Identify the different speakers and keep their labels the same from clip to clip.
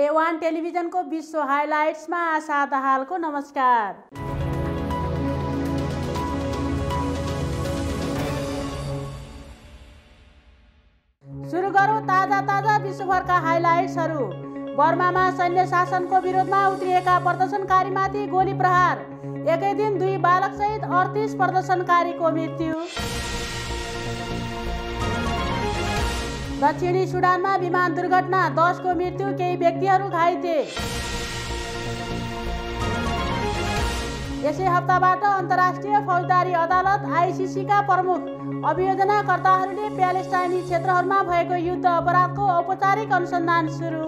Speaker 1: ए one टेलिभिजनको विश्व हाइलाइट्समा आशा दाहालको नमस्कार। सुरु गरौँ ताजा ताजा विश्वभरका हाइलाइट्सहरू। बर्मामा सैन्य शासनको विरोधमा उत्रिएका प्रदर्शनकारीमाथि गोली प्रहार। एकै दिन दुई बालकसहित अडतिस प्रदर्शनकारीको मृत्यु। दक्षिणी सुडानमा विमान दुर्घटना दसको मृत्यु केही व्यक्तिहरू घाइते। यसै हप्ताबाट अन्तर्राष्ट्रिय फौजदारी अदालत आइसिसीका प्रमुख अभियोजनाकर्ताहरूले प्यालेस्टाइनी क्षेत्रहरूमा भएको युद्ध अपराधको औपचारिक अनुसन्धान सुरु।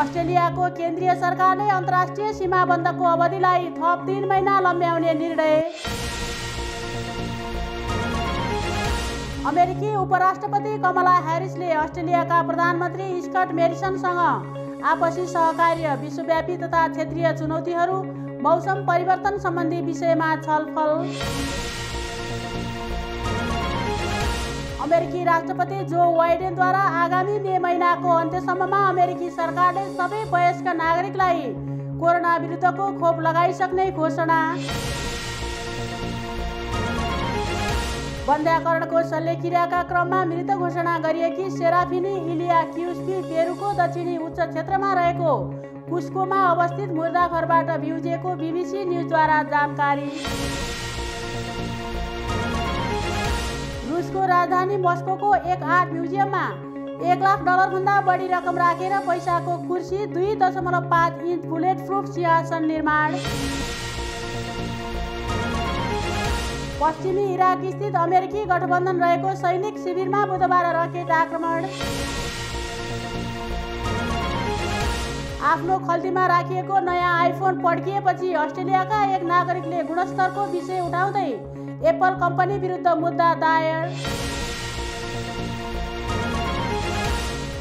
Speaker 1: अस्ट्रेलियाको केन्द्रीय सरकारले अन्तर्राष्ट्रिय सीमाबन्दको अवधिलाई थप तिन महिना लम्ब्याउने निर्णय। अमेरिकी उपराष्ट्रपति कमला ह्यारिसले अस्ट्रेलियाका प्रधानमन्त्री स्कट मेरिसनसँग आपसी सहकार्य विश्वव्यापी तथा क्षेत्रीय चुनौतीहरू मौसम परिवर्तन सम्बन्धी विषयमा छलफल। अमेरिकी राष्ट्रपति जो वाइडेनद्वारा आगामी मे महिनाको अन्त्यसम्ममा अमेरिकी सरकारले सबै वयस्क नागरिकलाई कोरोना विरुद्धको खोप लगाइसक्ने घोषणा। बन्ध्याकरणको शल्यक्रियाका क्रममा मृत घोषणा गरिएकी सेराफिनी इलिया क्युस्पी पेरुको दक्षिणी उच्च क्षेत्रमा रहेको कुस्कोमा अवस्थित मुर्दाघरबाट भ्युजिएको बिबिसी न्युजद्वारा जानकारी। रुसको राजधानी मस्कोको एक आर्ट म्युजियममा एक लाख डलरभन्दा बढी रकम राखेर पैसाको कुर्सी दुई दशमलव पाँच इन्च बुलेट प्रुफ सिंहासन निर्माण। पश्चिमी इराक स्थित अमेरिकी गठबन्धन रहेको सैनिक शिविरमा बुधबार रकेट आक्रमण। आफ्नो खल्तीमा राखिएको नयाँ आइफोन पड्किएपछि अस्ट्रेलियाका एक नागरिकले गुणस्तरको विषय उठाउँदै एप्पल कम्पनी विरुद्ध मुद्दा दायर।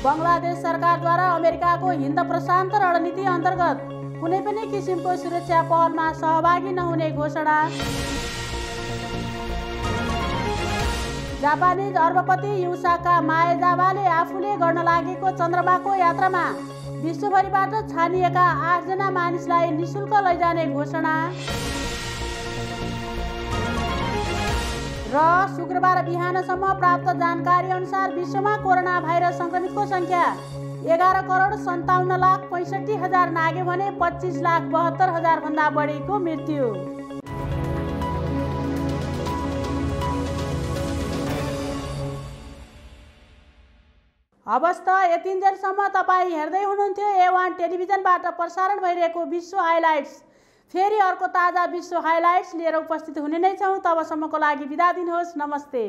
Speaker 1: बङ्गलादेश सरकारद्वारा अमेरिकाको हिन्द प्रशान्त रणनीति अन्तर्गत कुनै पनि किसिमको सुरक्षा पहलमा सहभागी नहुने घोषणा। जापानिज अर्बपति युसाका माएजावाले आफूले गर्न लागेको चन्द्रमाको यात्रामा विश्वभरिबाट छानिएका आठजना मानिसलाई निशुल्क लैजाने घोषणा। र शुक्रबार बिहानसम्म प्राप्त जानकारी अनुसार विश्वमा कोरोना भाइरस सङ्क्रमितको सङ्ख्या एघार करोड सन्ताउन्न लाख पैँसठी हजार नाग्यो भने पच्चिस लाख बहत्तर हजारभन्दा बढीको मृत्यु। हवस् त यतिन्जेलसम्म तपाईँ हेर्दै हुनुहुन्थ्यो। ए वान टेलिभिजनबाट प्रसारण भइरहेको विश्व हाइलाइट्स। फेरि अर्को ताजा विश्व हाइलाइट्स लिएर उपस्थित हुने नै छौँ। तबसम्मको लागि बिदा दिनुहोस्। नमस्ते।